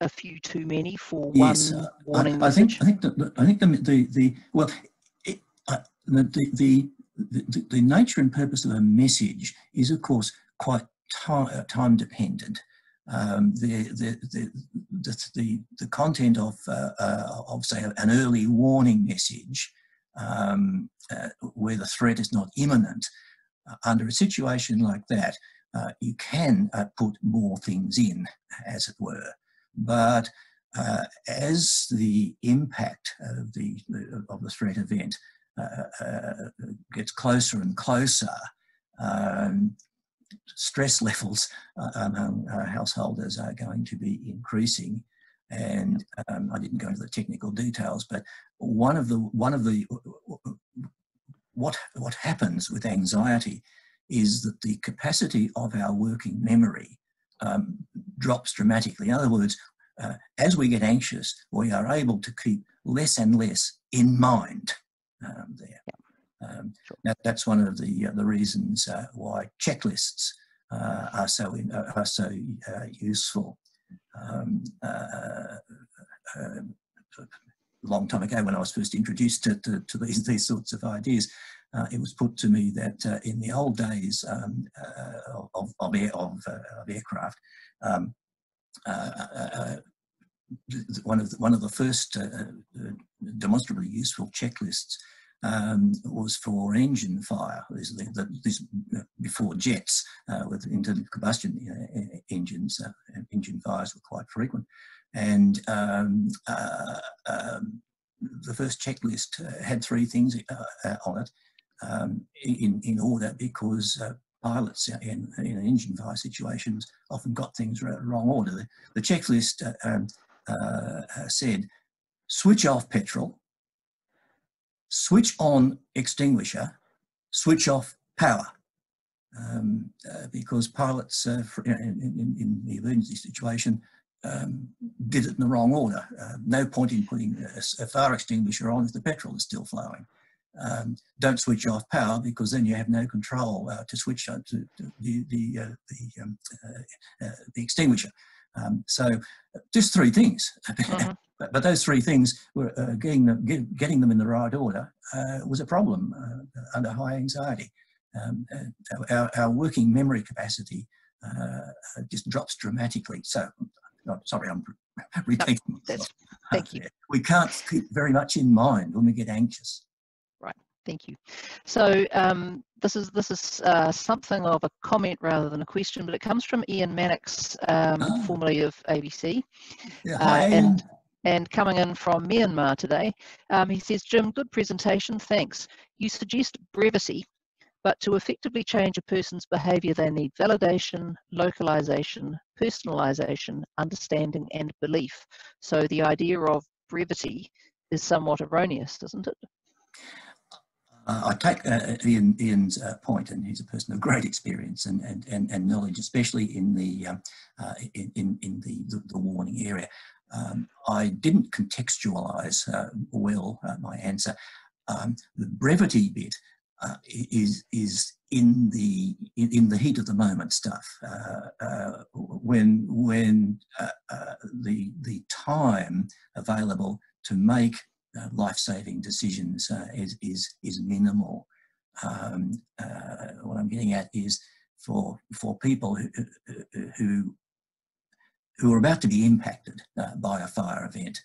a few too many for yes, one uh, warning I, I think I think the, I think the the, the well it, uh, the, the, the the nature and purpose of a message is of course quite time, uh, time dependent um, the, the, the, the, the, content of, uh, uh, of, say, an early warning message um, uh, where the threat is not imminent, uh, under a situation like that, uh, you can uh, put more things in, as it were. But as the impact of the, of the threat event gets closer and closer, um, stress levels uh, among uh, householders are going to be increasing. And um, I didn't go into the technical details, but one of the one of the what what happens with anxiety is that the capacity of our working memory um, drops dramatically. In other words, uh, as we get anxious, we are able to keep less and less in mind um, there. Um, sure. that, that's one of the uh, the reasons uh, why checklists uh, are so in, uh, are so uh, useful. Um, uh, a long time ago, when I was first introduced to, to, to these these sorts of ideas, it was put to me that in the old days um, of of, air, of, of aircraft. Um, one of the, one of the first demonstrably useful checklists um, was for engine fire. This, this before jets uh, with internal combustion uh, engines, uh, engine fires were quite frequent. And um, uh, um, the first checklist uh, had three things uh, on it um, in, in order because pilots in, in engine fire situations often got things wrong order. The, the checklist um, said switch off petrol, switch on extinguisher, switch off power. Um, uh, because pilots uh, for, in, in, in, the emergency situation um, did it in the wrong order. Uh, no point in putting a, a, fire extinguisher on if the petrol is still flowing. Um, don't switch off power because then you have no control uh, to switch on to, to the, the, uh, the, um, uh, the extinguisher. Um, so just three things. Mm-hmm. But, but those three things were uh, getting them get, getting them in the right order uh, was a problem uh, under high anxiety. Um, uh, our, our, working memory capacity uh, just drops dramatically. So, oh, sorry, I'm repeating. No, thank you. We can't keep very much in mind when we get anxious. Right. Thank you. So um, this is this is uh, something of a comment rather than a question, but it comes from Ian Mannix, um, oh. formerly of ABC, yeah, uh, and and coming in from Myanmar today. Um, he says, Jim, good presentation, thanks. You suggest brevity, but to effectively change a person's behaviour, they need validation, localization, personalization, understanding, and belief. So the idea of brevity is somewhat erroneous, isn't it? Uh, I take uh, Ian, Ian's uh, point, and he's a person of great experience and, and, and, and knowledge, especially in the um, uh, in, in the, the, the warning area. Um, I didn't contextualise uh, well uh, my answer. Um, the brevity bit is is in the in, the heat of the moment stuff. when when the the time available to make uh, life-saving decisions uh, is, is, is minimal. Um, uh, what I'm getting at is for, for people who, who, who are about to be impacted uh, by a fire event,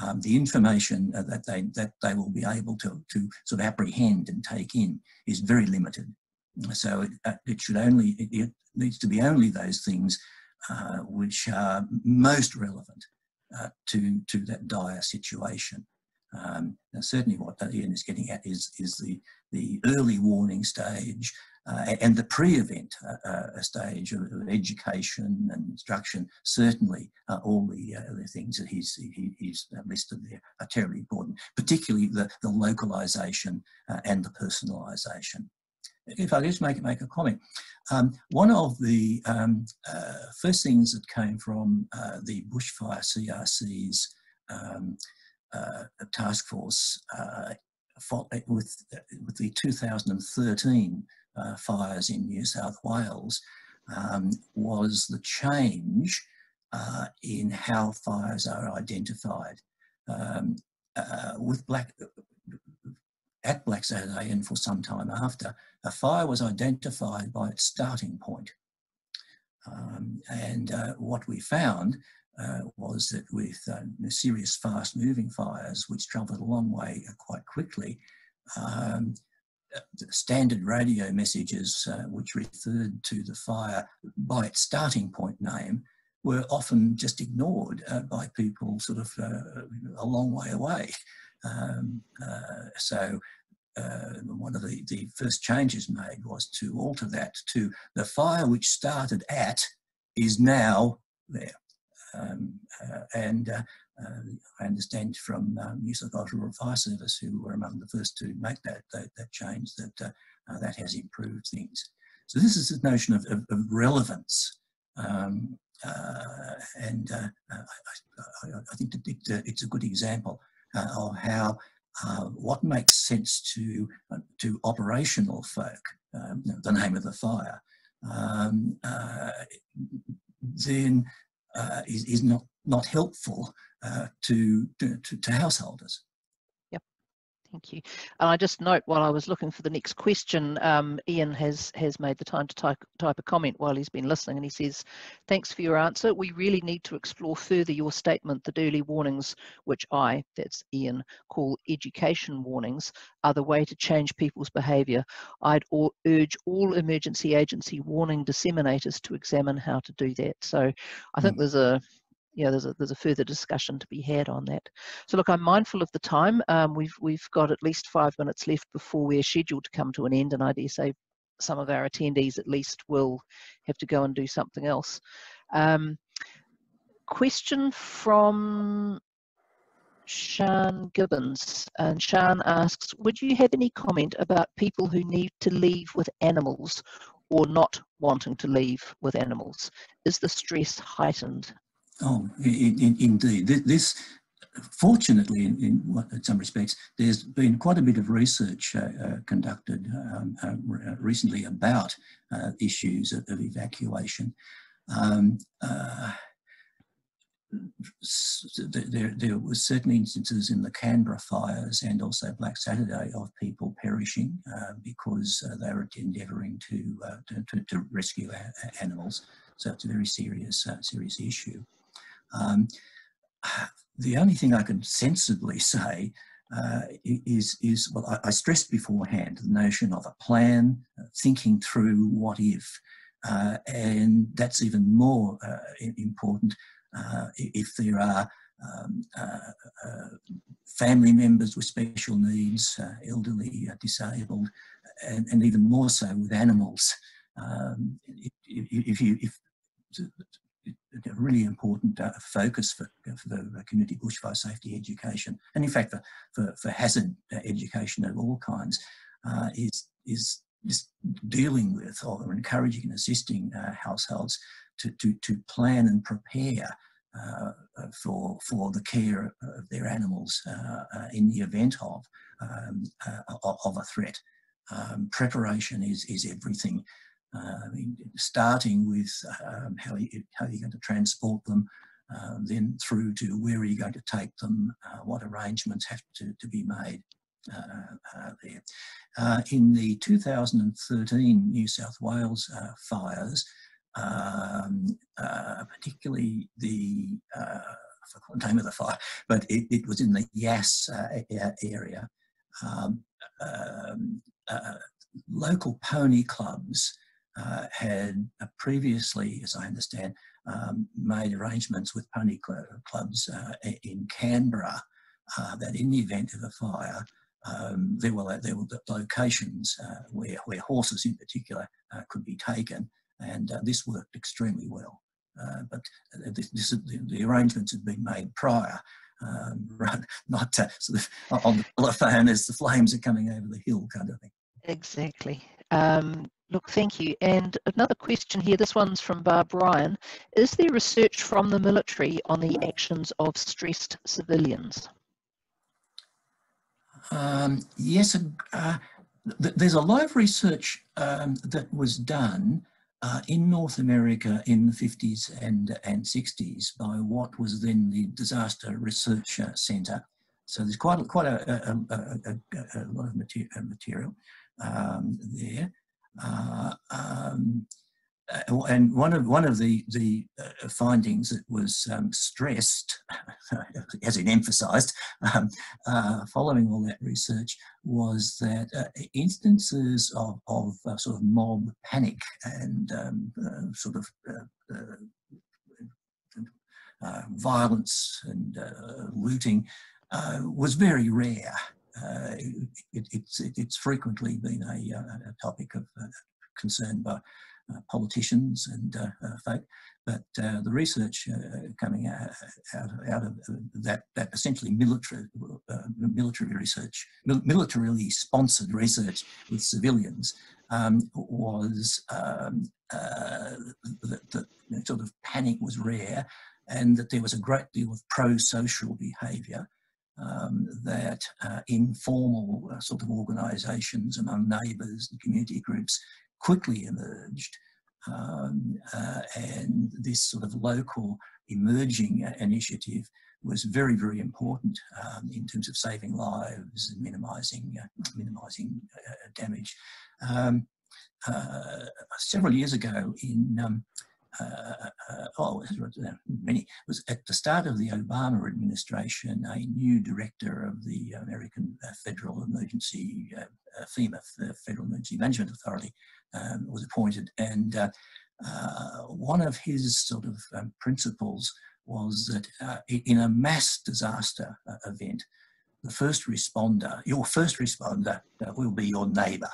um, the information uh, that, they, that they will be able to, to sort of apprehend and take in is very limited. So it, uh, it should only, it, it, needs to be only those things which are most relevant to, to that dire situation. Um, certainly what Ian is getting at is, is the, the early warning stage uh, and the pre-event uh, uh, stage of, of, education and instruction, certainly uh, all the, uh, the things that he's, he, he's listed there are terribly important, particularly the, the localisation uh, and the personalisation. If I just make, make a comment, um, one of the um, first things that came from the bushfire CRC's um, task force with, with the 2013 uh, fires in New South Wales um, was the change uh, in how fires are identified. Um, uh, with Black, at Black Saturday and for some time after, a fire was identified by its starting point. Um, and uh, what we found uh, was that with uh, serious fast moving fires, which travelled a long way quite quickly, um, standard radio messages uh, which referred to the fire by its starting point name were often just ignored uh, by people sort of uh, a long way away. Um, so one of the, the first changes made was to alter that to the fire which started at is now there. Um, uh, and uh, uh, I understand from um, New South Wales Rural Fire Service, who were among the first to make that, that, that change, that that has improved things. So this is the notion of, of, of relevance. Um, uh, and uh, I, I, think it, it's a good example uh, of how what makes sense to to operational folk, um, the name of the fire, um, then uh, is, is not, not helpful uh, to, to, to householders. Yep. Thank you. And I just note while I was looking for the next question, um, Ian has has made the time to type, type a comment while he's been listening, and he says, "Thanks for your answer. We really need to explore further your statement that early warnings, which I, that's Ian, call education warnings, are the way to change people's behaviour. I'd all, urge all emergency agency warning disseminators to examine how to do that." So, I think mm. there's a you know, there's a there's a further discussion to be had on that. So look, I'm mindful of the time. Um, we've we've got at least five minutes left before we're scheduled to come to an end, and I dare say some of our attendees at least will have to go and do something else. Um, question from Sean Gibbons. And Sean asks, would you have any comment about people who need to leave with animals or not wanting to leave with animals? Is the stress heightened? Oh, in, in, indeed. This, fortunately, in, in, some respects, there's been quite a bit of research uh, uh, conducted um, uh, uh recently about uh, issues of, of evacuation. Um, uh, there, there were certain instances in the Canberra fires and also Black Saturday of people perishing because they were endeavouring to, to, to, rescue animals. So it's a very serious, serious issue. Um, the only thing I can sensibly say uh, is, is well, I, I, stressed beforehand the notion of a plan, uh, thinking through what if, uh, and that's even more uh, important uh, if there are um, uh, family members with special needs, elderly, disabled, and, and, even more so with animals. Um, if, if, you, if a really important uh, focus for, for the community bushfire safety education, and in fact for, for, for hazard uh, education of all kinds, uh, is, is, is dealing with or encouraging and assisting uh, households to, to, to plan and prepare uh, for, for the care of their animals uh, in the event of, um, of a threat. Um, preparation is, is everything. Uh, starting with um, how, you, how you're going to transport them, uh, then through to where are you going to take them, uh, what arrangements have to, to be made uh, uh, there. Uh, in the 2013 New South Wales fires, um, particularly the, I forgot the name of the fire, but it, it was in the Yass area. Um, um, local pony clubs uh, had uh, previously, as I understand, um, made arrangements with pony cl clubs uh, in Canberra uh, that in the event of a fire, um, there, were, there were locations uh, where, where horses in particular uh, could be taken, and this worked extremely well. but this, this, the, the, arrangements had been made prior, um, not sort of on the telephone as the flames are coming over the hill kind of thing. Exactly. Um, Look, thank you. And another question here, this one's from Barb Ryan. Is there research from the military on the actions of stressed civilians? Um, yes, uh, th there's a lot of research um, that was done uh, in North America in the 50s and, and 60s by what was then the Disaster Research uh, Centre. So there's quite, quite a, a, a, a lot of uh, material um, there. Uh, um, uh, and one of one of the the uh, findings that was um, stressed, as in emphasised, um, uh, following all that research, was that uh, instances of, of uh, sort of mob panic and um, sort of violence and looting was very rare uh, it, it's, it, it's frequently been a, uh, a topic of uh, concern by politicians and folk. But the research coming out, out, out, of that, that essentially military, military research, mil militarily sponsored research with civilians um, was um, that, that sort of panic was rare and that there was a great deal of pro-social behaviour um, that uh, informal uh, sort of organisations among neighbours and community groups quickly emerged. Um, uh, and this sort of local emerging uh, initiative was very, very important um, in terms of saving lives and minimising uh, minimising uh, damage. Um, several years ago in um, oh, many, was at the start of the Obama administration, a new director of the American uh, Federal Emergency, uh, uh FEMA, the Federal Emergency Management Authority, um, was appointed. And uh, one of his sort of um, principles was that in a mass disaster event, the first responder, your first responder will be your neighbour,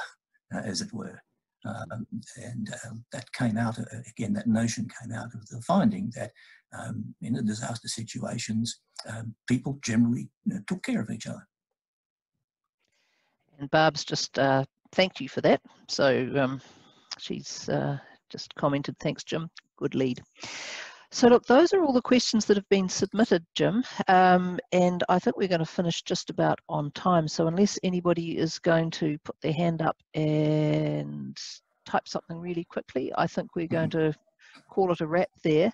as it were. Um, and uh, that came out, again, that notion came out of the finding that um, in the disaster situations, um, people generally you know, took care of each other. And Barb's just uh, thanked you for that. So um, she's uh, just commented, thanks, Jim. Good lead. So look, those are all the questions that have been submitted, Jim, um, and I think we're going to finish just about on time. So unless anybody is going to put their hand up and type something really quickly, I think we're going to call it a wrap there.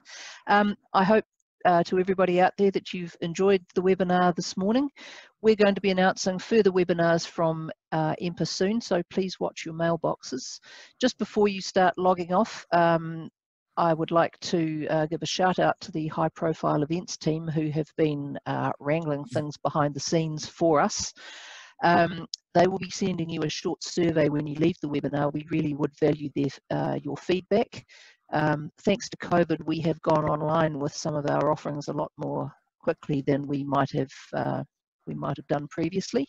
Um, I hope uh, to everybody out there that you've enjoyed the webinar this morning. We're going to be announcing further webinars from uh, EMPA soon, so please watch your mailboxes. Just before you start logging off, um, I would like to uh, give a shout out to the high profile events team who have been uh, wrangling things behind the scenes for us. Um, they will be sending you a short survey when you leave the webinar. We really would value their, uh, your feedback. Um, thanks to COVID, we have gone online with some of our offerings a lot more quickly than we might have uh, we might have done previously.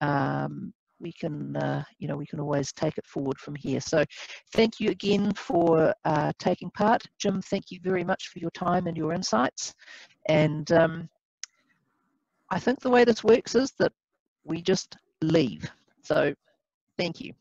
Um, we can, uh, you know, we can always take it forward from here. So thank you again for uh, taking part. Jim, thank you very much for your time and your insights. And um, I think the way this works is that we just leave. So thank you.